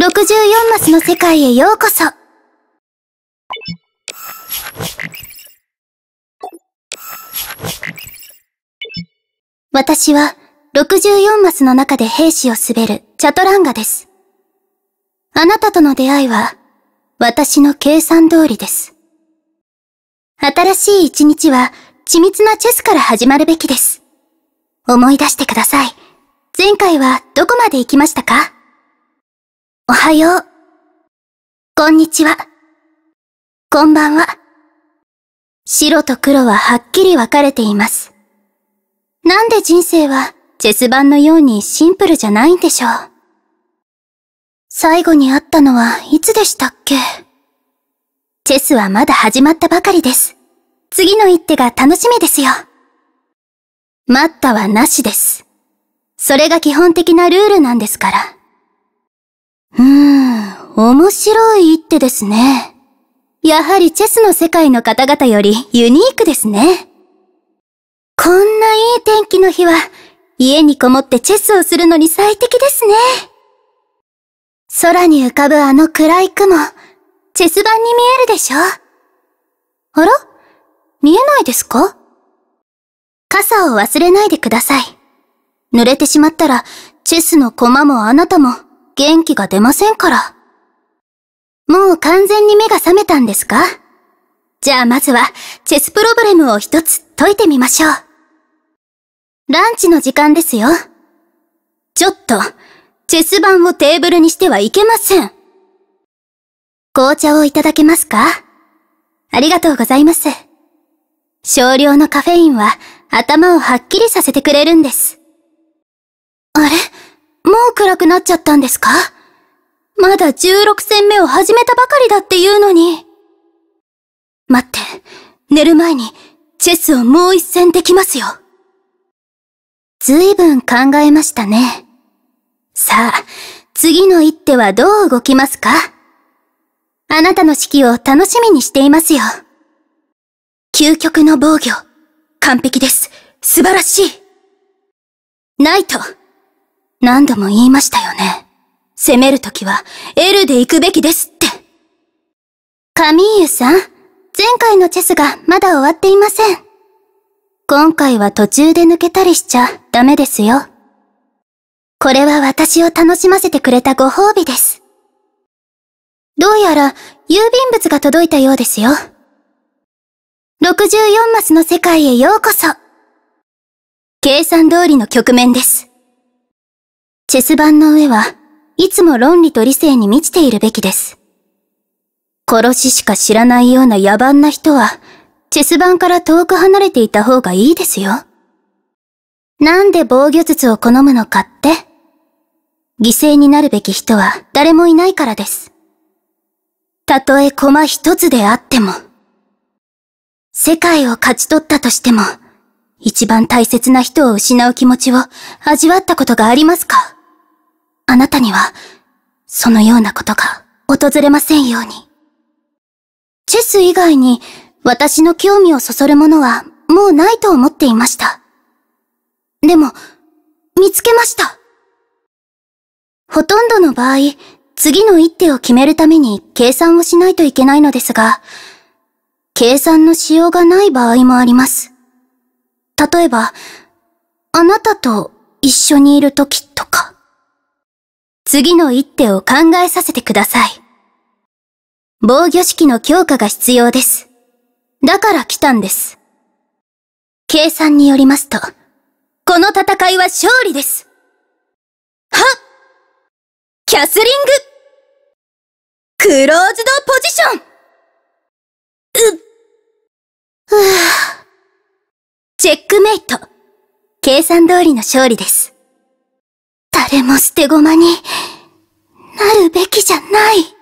64マスの世界へようこそ私は64マスの中で兵士を滑るチャトランガです。あなたとの出会いは私の計算通りです。新しい一日は緻密なチェスから始まるべきです。思い出してください。前回はどこまで行きましたか？おはよう。こんにちは。こんばんは。白と黒ははっきり分かれています。なんで人生はチェス盤のようにシンプルじゃないんでしょう。最後に会ったのはいつでしたっけ？チェスはまだ始まったばかりです。次の一手が楽しみですよ。待ったはなしです。それが基本的なルールなんですから。うーん、面白い一手ですね。やはりチェスの世界の方々よりユニークですね。こんないい天気の日は、家にこもってチェスをするのに最適ですね。空に浮かぶあの暗い雲、チェス盤に見えるでしょ？あら？見えないですか？傘を忘れないでください。濡れてしまったら、チェスの駒もあなたも元気が出ませんから。もう完全に目が覚めたんですか？じゃあまずは、チェスプロブレムを一つ解いてみましょう。ランチの時間ですよ。ちょっと、チェス盤をテーブルにしてはいけません。紅茶をいただけますか？ありがとうございます。少量のカフェインは頭をはっきりさせてくれるんです。あれ？もう暗くなっちゃったんですか？まだ16戦目を始めたばかりだっていうのに。待って、寝る前にチェスをもう一戦できますよ。ずいぶん考えましたね。さあ、次の一手はどう動きますか？あなたの指揮を楽しみにしていますよ。究極の防御。完璧です。素晴らしい。ナイト。何度も言いましたよね。攻めるときは L で行くべきですって。カミーユさん、前回のチェスがまだ終わっていません。今回は途中で抜けたりしちゃダメですよ。これは私を楽しませてくれたご褒美です。どうやら郵便物が届いたようですよ。64マスの世界へようこそ。計算通りの局面です。チェス盤の上はいつも論理と理性に満ちているべきです。殺ししか知らないような野蛮な人は、チェス盤から遠く離れていた方がいいですよ。なんで防御術を好むのかって犠牲になるべき人は誰もいないからです。たとえ駒一つであっても。世界を勝ち取ったとしても、一番大切な人を失う気持ちを味わったことがありますか？あなたには、そのようなことが訪れませんように。チェス以外に私の興味をそそるものはもうないと思っていました。でも、見つけました。ほとんどの場合、次の一手を決めるために計算をしないといけないのですが、計算のしようがない場合もあります。例えば、あなたと一緒にいる時とか。次の一手を考えさせてください。防御式の強化が必要です。だから来たんです。計算によりますと、この戦いは勝利です。はっキャスリングクローズドポジションう、ふぅ。チェックメイト。計算通りの勝利です。誰も捨て駒になるべきじゃない。